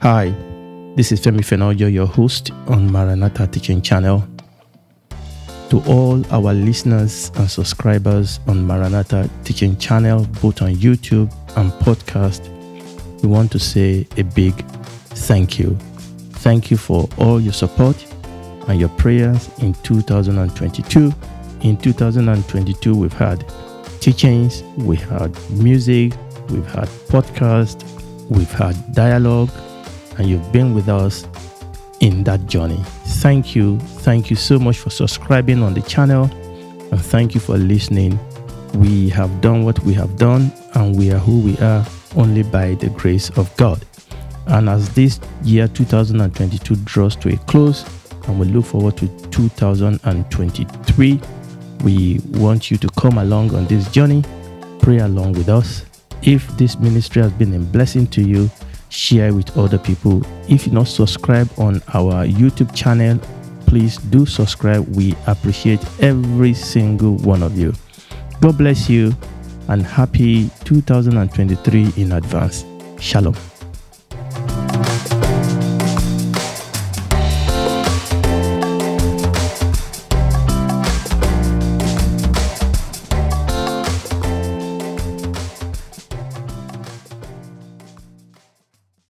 Hi, this is Femi Fenojo, your host on Maranatha Teaching Channel. To all our listeners and subscribers on Maranatha Teaching Channel, both on YouTube and podcast, we want to say a big thank you. Thank you for all your support and your prayers in 2022. In 2022, we've had teachings, we had music, we've had podcast, we've had dialogue, and you've been with us in that journey. Thank you. Thank you so much for subscribing on the channel, and thank you for listening. We have done what we have done, and we are who we are only by the grace of God. And as this year 2022 draws to a close, and we look forward to 2023, we want you to come along on this journey, pray along with us. If this ministry has been a blessing to you, share with other people. If you not subscribe on our YouTube channel, please do subscribe. We appreciate every single one of you. God bless you and happy 2023 in advance. Shalom.